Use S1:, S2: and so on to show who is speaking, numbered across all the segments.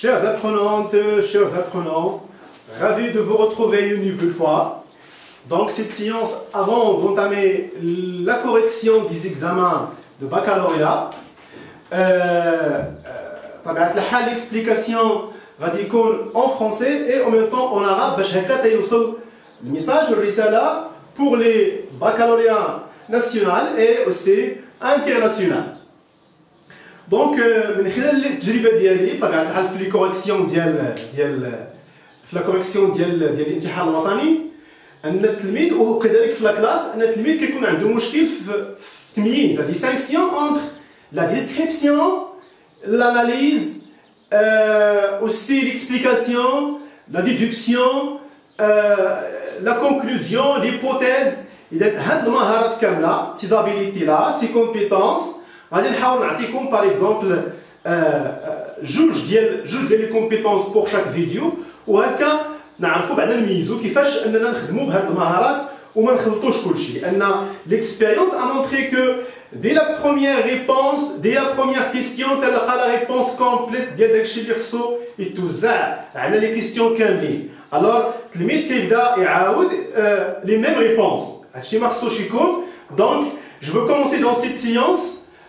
S1: Chers apprenantes, chers apprenants, ravi de vous retrouver une nouvelle fois. Donc cette séance, avant d'entamer la correction des examens de baccalauréat, euh, euh, l'explication va en français et en même temps en arabe le message là pour les baccalauréats nationaux et aussi internationaux. دونك من خلال التجربة ديالي بطبيعة الحال في لي ديال ديال في لا كوريكسيون ديال ديال الامتحان الوطني أن التلميذ وكذلك في لاكلاس أن التلميذ كيكون عنده مشكل في, في تمييز لي سانكسيون اونتر لا ديسكريبسيون لاناليز اوسي ليكسبليكاسيون لا ديدكسيون لا كونكلوزيون ليبوتيز اذا هاد المهارات كاملة سي زابيليتي لا سي كومبيتونس غادي نحاول نعطيكم باغ اكزومبل جوج ديال جوج ديال لي كومبيتونس بور شاك فيديو وهكا نعرفوا بعدا نميزوا كيفاش اننا نخدموا بهاد المهارات وما نخلطوش كلشي لان ليكسبيريونس ا مونتري كو دي لا بروميير ريبونس دي لا بروميير كيستيون تلقى لا ريبونس كومبليت ديال داكشي اللي خصو يتوزع على لي كيستيون كاملين الوغ التلميذ كيبدا يعاود لي ميم ريبونس هادشي ما خصوش يكون دونك جو فو كومونسي دون سيت سيونس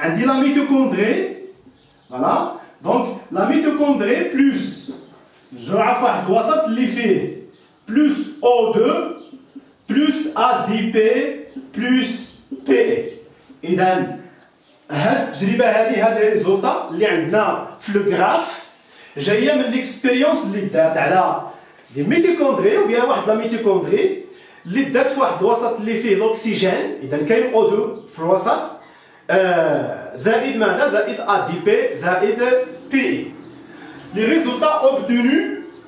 S1: عندي لا ميتوكوندري فوالا دونك لا ميتوكوندري بلس مجموعه في واحد الوسط اللي فيه بلس أو 2 بلس ا دي بي بلس بي اذا هاد التجربه هذه هاد الريزولطا اللي عندنا في لو غراف جاية من ليكسبيريونس اللي دارت على دي ميتوكوندري وبيا واحد لا ميتوكوندري اللي دارت في واحد الوسط اللي فيه الاكسجين اذا كاين أو 2 في الوسط. زائد ماذا زائد ا دي بي زائد بي اي لي ريزولتا اوبتونو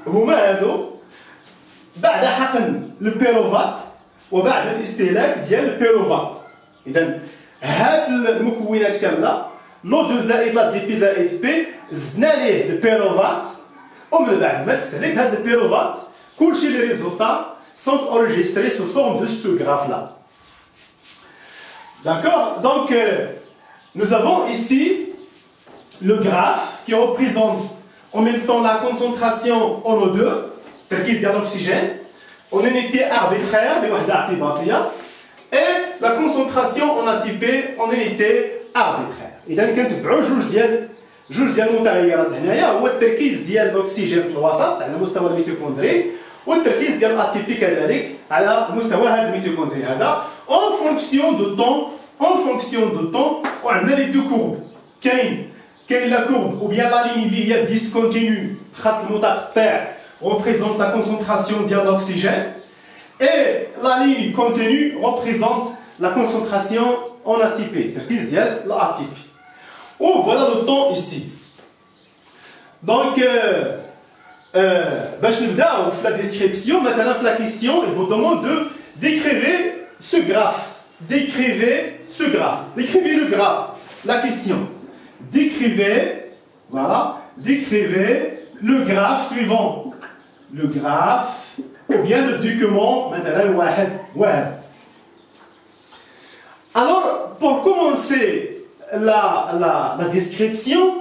S1: هما هادو بعد حقن البيروفات وبعد الاستهلاك ديال البيروفات اذا هاد المكونات كامله لو دو زائد لا دي بي زائد بي زدنا ليه البيروفات ومن بعد ما تستهلك هاد البيروفات كلشي لي ريزولتا سونت اورجستري سو فورم دو سو غراف لا D'accord Donc, euh, nous avons ici le graphe qui représente en même temps la concentration en O2, تركيز ديال l'oxygène, en unité arbitraire, et la concentration en ATP en unité arbitraire. إذا كنتبعوا جوج ديال جوج ديال المتغيرات هنايا هو التركيز ديال الاكسجين في الوسط على مستوى الميتوكوندري والتركيز ديال الاتي بي كذلك على مستوى هذا الميتوكوندري هذا en fonction de temps en fonction de temps on a les deux courbes كاين كاين la courbe ou bien la ligne اللي هي discontinue خط المتقطع représente la concentration de l'oxygène et la ligne continue représente la concentration en ATP التركيز ديال l'ATP ou voilà le temps ici donc euh, euh, باش نبداو في la description maintenant في la question il vous demande de décrire ce graphe décrivez ce graphe. Décrivez le graphe. La question. Décrivez, voilà, décrivez le graphe suivant. Le graphe, ou bien le document, Alors, pour commencer la, la, la description,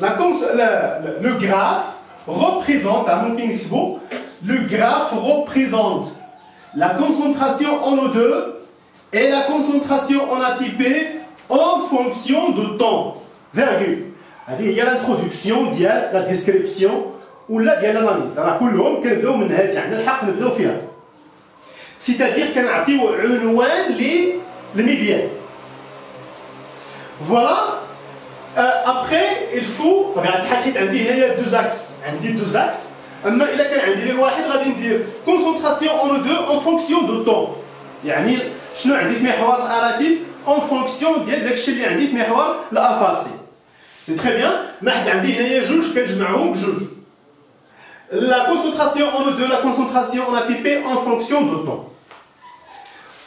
S1: Le, graphe représente, à le graphe représente la concentration en O2 et la concentration en ATP en fonction de temps. Il y a l'introduction, la description ou la l'analyse. C'est-à-dire qu'on a un les médias. Voilà ابخي الفو طبيعه الحال حيت عندي هنايا دو زاكس عندي دو زاكس اما الا كان عندي غير واحد غادي ندير كونسونطراسيون اون دو اون فونكسيون دو طون يعني شنو عندي في محور الاراتيب اون فونكسيون ديال داكشي اللي عندي في محور الافاسي سي تري بيان ما حد عندي هنايا جوج كنجمعهم بجوج la concentration en O2, la concentration en ATP en fonction de temps.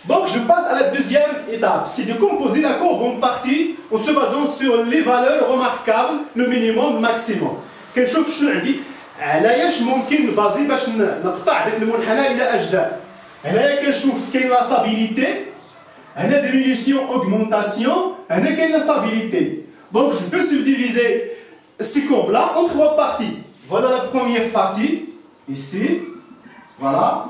S1: Donc je passe à la deuxième étape, c'est de composer la courbe en partie en se basant sur les valeurs remarquables, le minimum, maximum. كنشوف شنو عندي علاش ممكن نبازي باش نقطع داك المنحنى الى اجزاء هنايا كنشوف كاين لا ستابيليتي هنا ديمينيسيون اوغمونتاسيون هنا كاين لا ستابيليتي دونك جو بو سبديفيزي سي كورب لا en trois parties voilà la première partie ici voilà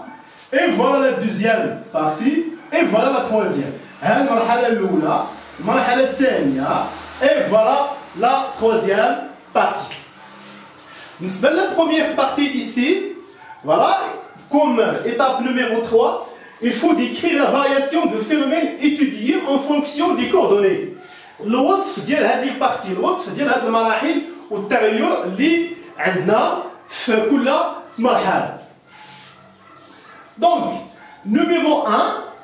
S1: et voilà la deuxième partie et voilà la troisième ها المرحله الاولى المرحله الثانيه et voilà la troisième partie la première partie ici, voilà, comme étape numéro 3, il faut décrire la variation de phénomènes étudiés en fonction des coordonnées. الوصف ديال هذه البارتي الوصف ديال هذه المراحل والتغير اللي عندنا في كل مرحله Donc, numéro 1,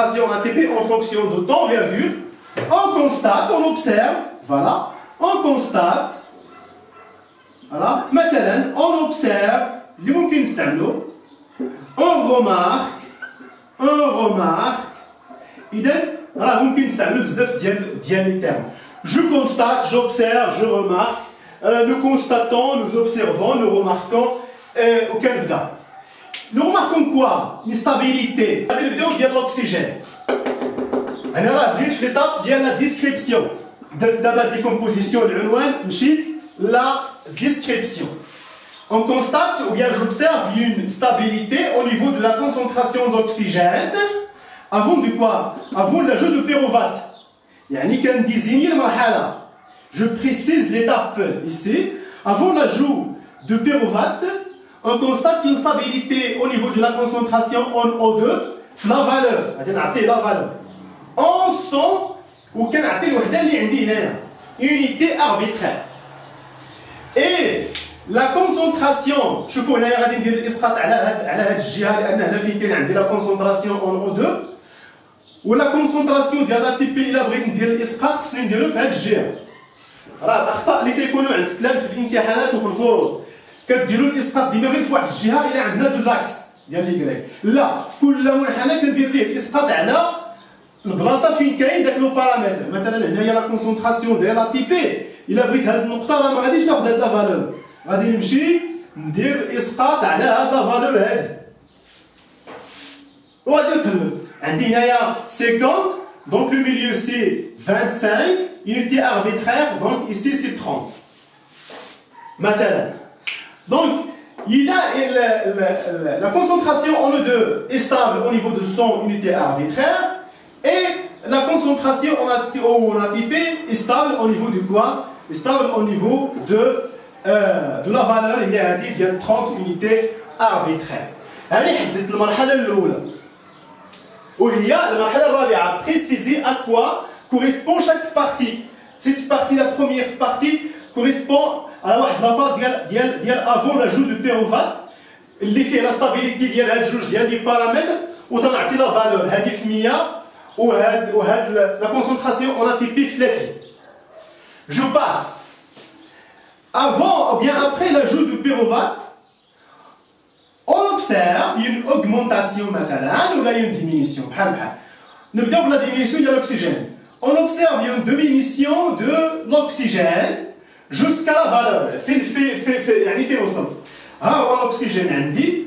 S1: concentration en ATP en fonction de temps, virgule. On constate, on observe, voilà, on constate voilà مثلا on observe اللي ممكن نستعملو on remarque on remarque اذا راه ممكن نستعملو بزاف ديال ديال لي تيرم je constate j'observe je remarque euh, nous constatons nous observons nous remarquons وكنبدا Nous remarquons quoi? Une stabilité. Dans la vidéo, il l'oxygène. On a vu l'étape de la description. Dans la décomposition de l'unouane, la description. On constate, ou bien j'observe, une stabilité au niveau de la concentration d'oxygène avant de quoi? Avant l'ajout de pérovate. Yani qu'on désigne le marhala. Je précise l'étape ici. Avant l'ajout de pérovate, on constate une stabilité au niveau de la concentration en O2, la valeur, la valeur. On sent وكنعطي الوحده اللي عندي هنايا unité arbitraire اي لا كونسونطراسيون شوفوا هنايا غادي ندير الاسقاط على هاد على هاد الجهه لان هنا فين كاين عندي لا كونسونطراسيون اون او 2 ولا كونسونطراسيون ديال لا تي بي الا بغيت ندير الاسقاط خصني نديرو في هاد الجهه راه الاخطاء اللي كيكونوا عند التلام في الامتحانات وفي الفروض كديروا الإسقاط ديما غير في واحد الجهة إلا عندنا دو زاكس ديال لي لا كل منحنى كندير ليه الإسقاط على البلاصة فين كاين داك لو بارامتر مثلا هنايا لا كونسونطراسيون ديال لا تي بي إلا بغيت هاد النقطة راه ما غاديش ناخذ هاد لا فالور غادي نمشي ندير إسقاط على هاد لا فالور هادي وغادي نقلب عندي هنايا 50 دونك لو ميليو سي 25 unité arbitraire donc ici c'est 30 مثلا donc il a la, la, la concentration en E2 est stable au niveau de son unité arbitraire et la concentration en ATP est stable au niveau de quoi Est stable au niveau de, euh, de la valeur il y a dit 30 unités arbitraires. هذه حددت المرحلة الأولى وهي المرحلة الرابعة préciser à quoi correspond chaque partie. Cette partie, la première partie, correspond à la phase ديال ديال ديال avant l'ajout de pyrovate اللي فيه la stabilité ديال هاد جوج ديال لي بارامتر وتنعطي la valeur هذه في 100 la concentration en ATP flattie. Je passe. Avant ou bien après l'ajout du pyrovate, on observe une augmentation maintenant ou là une diminution. Nous avons la diminution de l'oxygène. On observe une diminution de l'oxygène jusqu'à la valeur. ها هو الاكسجين عندي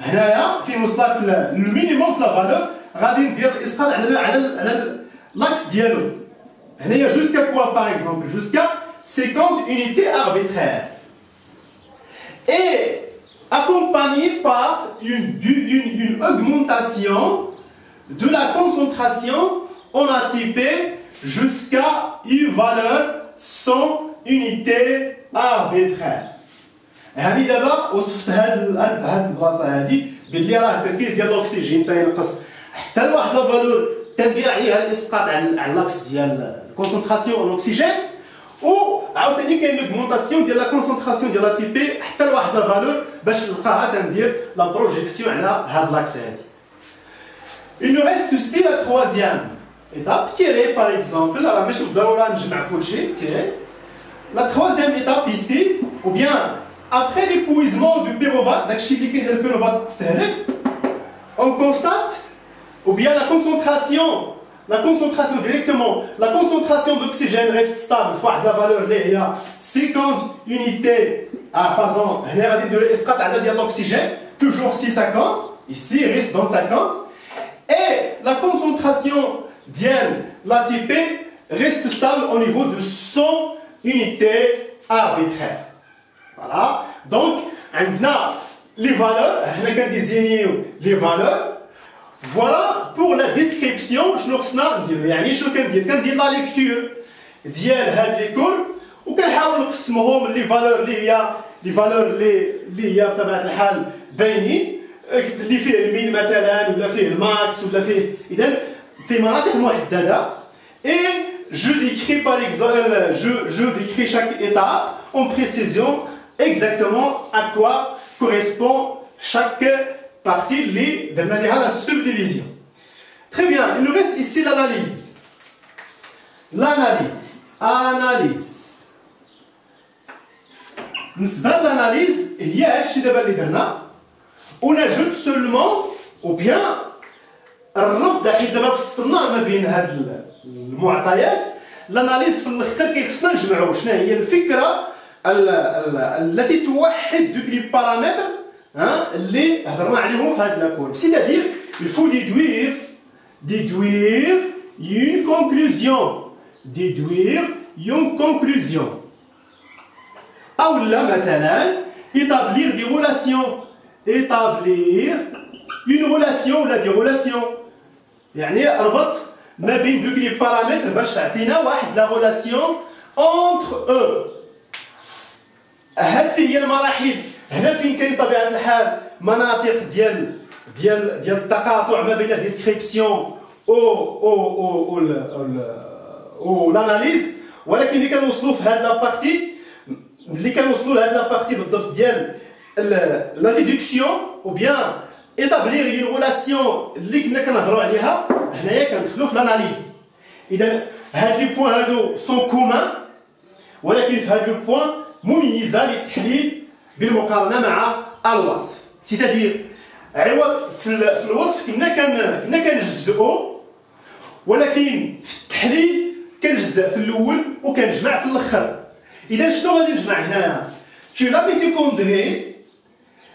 S1: هنايا فين وصلت للمينيموم في لا فالور غادي ندير الاسقاط على على على لاكس ديالو هنايا جوسكا كوا باغ اكزومبل جوسكا 50 unités arbitraires et accompagné par une, une, une augmentation de la concentration en ATP jusqu'à une valeur sans unité arbitraire. يعني دابا وصفت هاد هاد البلاصة هادي باللي راه التركيز ديال الاكسجين تينقص حتى لواحد لا فالور تندير عليها الاسقاط على الاكس ديال الكونسونطراسيون الاكسجين و عاوتاني كاين لوغمونطاسيون ديال لا كونسونطراسيون ديال تي بي حتى لواحد لا فالور باش نلقاها تندير لا بروجيكسيون على هاد لاكس هادي. Il nous reste aussi la troisième étape, tirée par exemple, alors je vais La troisième étape ici, ou bien après l'épuisement du pyrovate, on constate, ou bien la concentration la concentration directement, la concentration d'oxygène reste stable, fois la valeur il y a 50 unités, ah pardon, de l'oxygène, toujours 650, ici il reste dans 50, et la concentration d'IN, l'ATP, reste stable au niveau de 100 unités arbitraires. Voilà, donc, maintenant, les valeurs, on a désigné les valeurs, voilà pour la description شنو خصنا نديرو يعني شنو كندير كندير لا ليكتور ديال هاد لي كور وكنحاول نقسمهم لي فالور اللي هي لي فالور اللي اللي هي بطبيعه الحال باينين اللي فيه المين مثلا ولا فيه الماكس ولا فيه اذا في مناطق محدده اي je décris par exemple je je décris chaque étape en précision exactement à quoi correspond chaque partie les de la subdivision. Très bien, il nous reste ici l'analyse. L'analyse. Analyse. بالنسبه l'analyse هي هادشي دابا اللي درنا ونجد سولمون او بيان الربط حيت دابا فصلنا ما بين هاد المعطيات لاناليز في الآخر كيخصنا نجمعوا شنو هي الفكرة؟ التي توحد دوك لي بارامتر ها اللي هضرنا عليهم في هاد لاكور سيتادير الفو ديدوير ديدوير اون كونكلوزيون ديدوير اون كونكلوزيون أو لا مثلا établir دي relations. Établir une relation ولا دي relation يعني أربط ما بين دوك لي بارامتر باش تعطينا واحد لا رولاسيون انتر أو هذه هي المراحل هنا فين كاين طبيعه الحال مناطق ديال ديال ديال التقاطع ما بين الديسكريبسيون أو أو أو أو لاناليز ولكن اللي كنوصلوا في هاد لابارتي اللي كنوصلوا لهاد لابارتي بالضبط ديال لا ديدكسيون أو بيان ايتابليغ اون ريلاسيون اللي كنا كنهضروا عليها هنايا كندخلوا في لاناليز إذا هاد لي بوين هادو سون كومان ولكن في هاد لو بوين مميزة للتحليل بالمقارنة مع الوصف. سيتادير عوض في الوصف كنا كنا كنجزئو ولكن في التحليل كنجزء في الأول وكنجمع في الأخر. إذا شنو غادي نجمع هنايا؟ في لا ميتوكوندري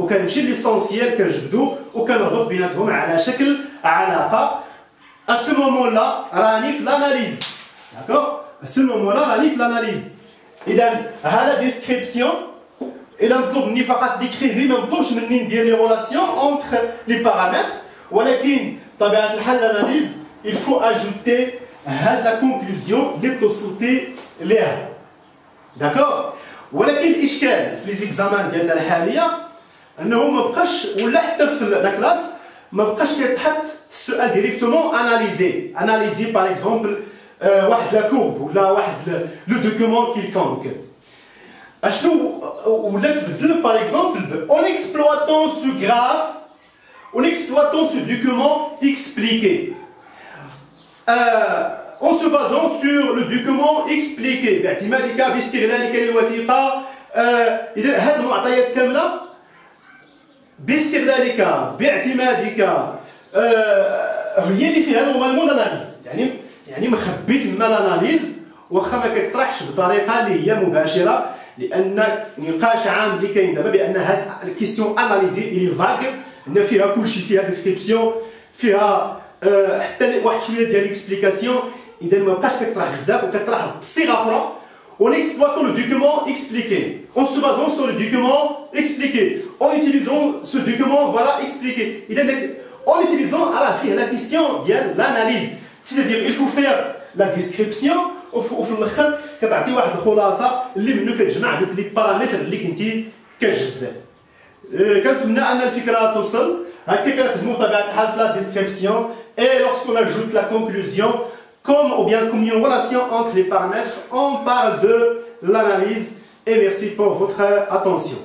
S1: وكنمشي ليسونسيال كنجبدو وكنربط بيناتهم على شكل علاقة. ا سو مومون لا راني في لاناليز داكوغ ا سو مومون لا راني في لاناليز اذا هذا ديسكريبسيون إذا مطلوب مني فقط ديكريفي ما مطلوبش مني ندير لي رولاسيون اونتر لي بارامتر ولكن طبيعة الحال الاناليز il faut ajouter هاد لا كونكلوزيون اللي توصلتي ليها داكور ولكن الإشكال في لي زيكزامان ديالنا الحالية انه ما بقاش ولا حتى في لا كلاس ما بقاش كيتحط السؤال ديريكتومون اناليزي اناليزي باغ اكزومبل واحد لا كورب ولا واحد لو دوكيومون كيلكونك par exemple, en exploitant ce graphe, en exploitant ce document expliqué, euh, en se basant sur le document expliqué, باعتمادك باستغلالك للوثيقة إذا هذه المعطيات كاملة باستغلالك باعتمادك هي اللي فيها نورمالمون اناليز يعني يعني مخبي تما الاناليز واخا ما كتطرحش بطريقة اللي هي مباشرة لأن نقاش عام اللي كاين دابا بأن هاد الكيستيون اناليزي اللي فاغ إن فيها كلشي فيها ديسكريبسيون فيها أه حتى واحد شوية ديال الاكسبليكاسيون إذا ما بقاش كتطرح بزاف وكتطرح بصيغة أخرى exploitant le document expliqué, en se basant sur le document expliqué, en utilisant ce document voilà expliqué. En utilisant à la, la question de l'analyse. C'est-à-dire il faut faire la description وفي الاخر كتعطي واحد الخلاصه اللي منو كتجمع دوك لي بارامتر اللي كنتي كتجزء كنتمنى ان الفكره توصل هكا كنخدموا بطبيعه الحال في لا ديسكريبسيون et lorsqu'on ajoute la conclusion comme ou bien comme une relation entre les paramètres on parle de l'analyse et merci pour votre attention